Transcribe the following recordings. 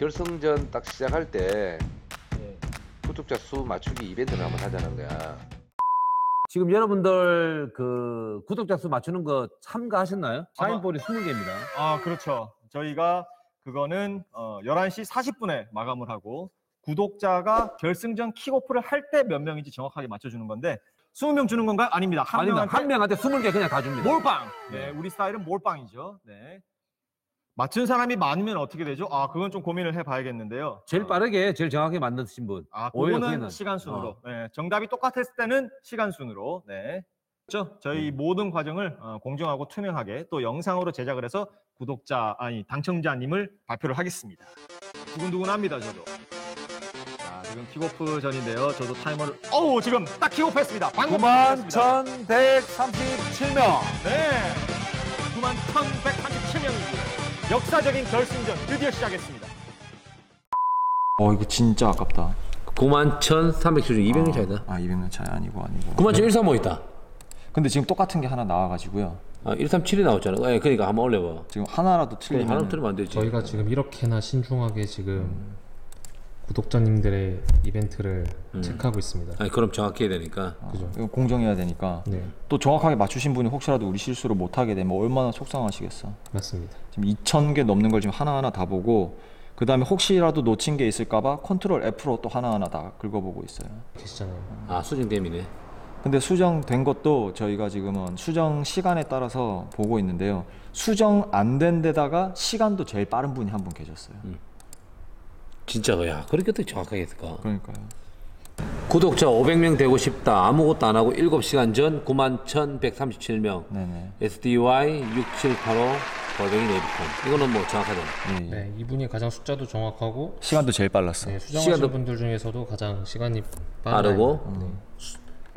결승전 딱 시작할 때 네. 구독자 수 맞추기 이벤트를 한번 하자는 거야. 지금 여러분들 그 구독자 수 맞추는 거 참가하셨나요? 사인볼이 20개입니다. 아, 그렇죠. 저희가 그거는 어, 11시 40분에 마감을 하고 구독자가 결승전 킥오프를 할 때 몇 명인지 정확하게 맞춰주는 건데 20명 주는 건가요? 아닙니다. 한 아닙니다. 명한테 한 명한테 20개 그냥 다 줍니다. 몰빵. 네, 우리 스타일은 몰빵이죠. 네. 맞춘 사람이 많으면 어떻게 되죠? 아, 그건 좀 고민을 해봐야겠는데요. 제일 어, 빠르게 제일 정확하게 만드신 분. 아, 오히려 그거는 그게는. 시간 순으로. 어. 네, 정답이 똑같았을 때는 시간 순으로. 네. 그렇죠? 저희 모든 과정을 어, 공정하고 투명하게 또 영상으로 제작을 해서 구독자 아니 당첨자님을 발표를 하겠습니다. 두근두근합니다, 저도. 자, 지금 킥오프 전인데요. 저도 타이머를 어우, 지금 딱 킥오프 했습니다. 방금 9만 킥오프 했습니다. 1137명. 네. 역사적인 결승전 드디어 시작했습니다. 어, 이거 진짜 아깝다. 9만 1,370 200명 차이다. 아, 200명 차이 아니고 아니고. 9만 1,135 있다. 근데 지금 똑같은 게 하나 나와가지고요. 아, 137이 나왔잖아. 예, 그러니까 한번 올려봐. 지금 하나라도 틀리면 하나 틀리면 안 되지. 저희가 지금 이렇게나 신중하게 지금 구독자님들의 이벤트를 체크하고 있습니다. 아니, 그럼 정확히 해야 되니까. 그죠? 이거 공정해야 되니까 네, 또 정확하게 맞추신 분이 혹시라도 우리 실수를 못하게 되면 얼마나 속상하시겠어. 맞습니다. 지금 2,000개 넘는 걸 지금 하나하나 다 보고 그 다음에 혹시라도 놓친 게 있을까봐 컨트롤 F로 또 하나하나 다 긁어보고 있어요. 계시잖아요. 아, 수정됨이네. 근데 수정된 것도 저희가 지금은 수정 시간에 따라서 보고 있는데요. 수정 안 된 데다가 시간도 제일 빠른 분이 한 분 계셨어요. 진짜, 야, 그렇게 어떻게 정확하게 했을까? 그러니까요. 구독자 500명 되고 싶다. 아무것도 안 하고 7시간 전 9만 1,137명. 네네. SDY 6785 골뱅이 네이비콘. 이거는 뭐 정확하잖아. 예, 예. 네, 이분이 가장 숫자도 정확하고 시간도 제일 빨랐어. 네, 수정하신 시간도- 분들 중에서도 가장 시간이 빠르고 빠르고 네.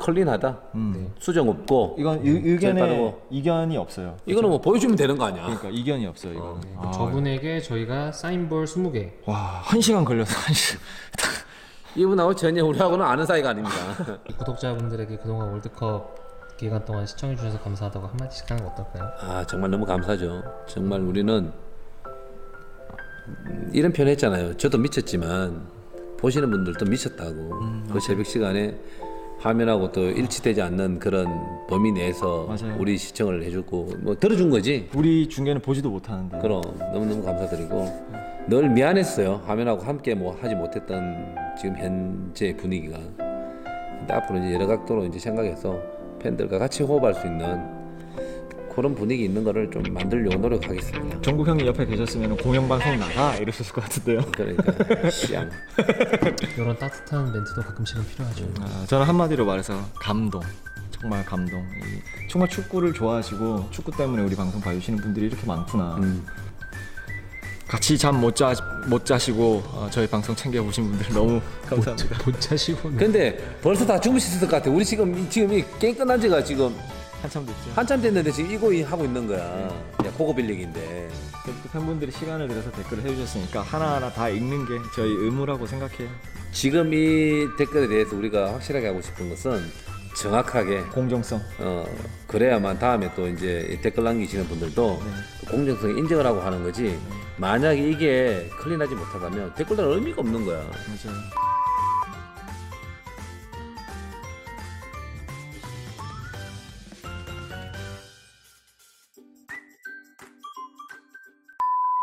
클린하다. 음. 수정 없고. 이건 의, 제일 의견에 빠르고. 이견이 없어요. 이거는 뭐 보여주면 되는 거 아니야? 그러니까 이견이 없어요. 이거는. 네, 아, 저분에게 저희가 사인볼 20개 와, 한 시간 걸려서 한 시간. 이분하고 전혀 우리하고는 아는 사이가 아닙니다. 구독자분들에게 그동안 월드컵 기간 동안 시청해 주셔서 감사하다고 한마디씩 하는 거 어떨까요? 아 정말 너무 감사죠. 정말 우리는 음, 이런 표현 했잖아요. 저도 미쳤지만 보시는 분들도 미쳤다고. 그 새벽 시간에 화면하고 또 일치되지 않는 그런 범위 내에서 맞아요. 우리 시청을 해주고 뭐 들어준 거지. 우리 중계는 보지도 못하는데. 그럼 너무너무 감사드리고 늘 미안했어요. 화면하고 함께 뭐 하지 못했던 지금 현재 분위기가. 근데 앞으로 이제 여러 각도로 이제 생각해서 팬들과 같이 호흡할 수 있는 그런 분위기 있는 거를 좀 만들려고 노력하겠습니다. 정국 형이 옆에 계셨으면 공영방송 나가 이러셨을 것 같은데요. 그러니까 시장. 이런 따뜻한 멘트도 가끔씩은 필요하죠. 아, 저는 한마디로 말해서 감동. 정말 감동. 이, 정말 축구를 좋아하시고 축구 때문에 우리 방송 봐주시는 분들이 이렇게 많구나. 음. 같이 잠 못 자, 못 자시고 어, 저희 방송 챙겨보신 분들 너무 감사합니다. 못 차시고는 근데 벌써 다 주무셨을 것 같아. 우리 지금 이- 지금 이 게임 끝난 지가 지금 한참 됐죠. 한참 됐는데 지금 이거 이- 하고 있는 거야. 야, 고급 빌리기인데. 또 팬분들이 시간을 들여서 댓글을 해주셨으니까 하나하나 다 읽는 게 저희 의무라고 생각해요. 지금 이 댓글에 대해서 우리가 확실하게 하고 싶은 것은 정확하게 공정성. 어 그래야만 다음에 또 이제 이 댓글 남기시는 분들도 그 공정성 인정을 하고 하는 거지 만약에 이게 클린하지 못하다면 댓글들은 의미가 없는 거야 맞아요.